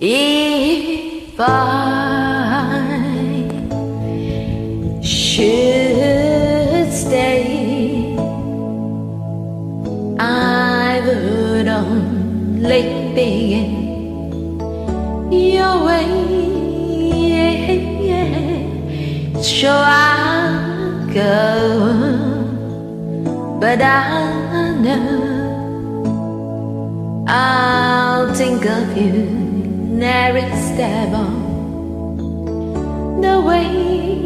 If I should stay, I would only be in your way. So I'll go, but I know I'll think of you every step on the way.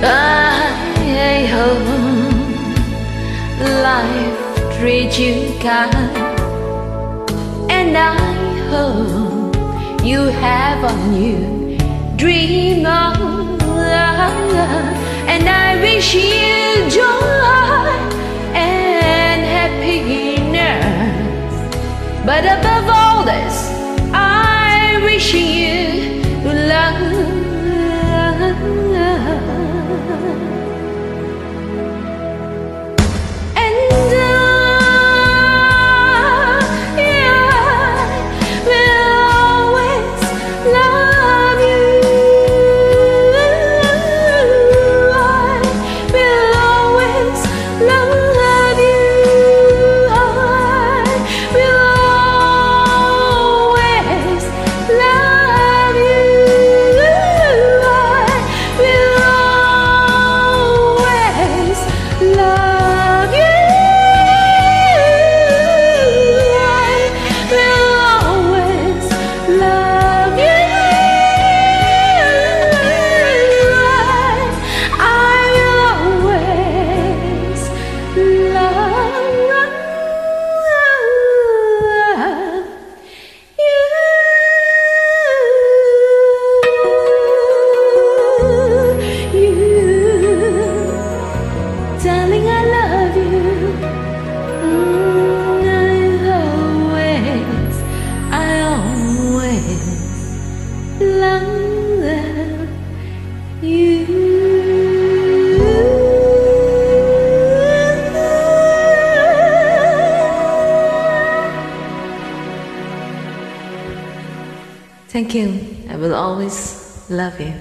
I hope life treats you kind, and I hope you have a new dream on, and I wish you joy and happiness. But above all this, I wish you love. And Thank you. I will always love you.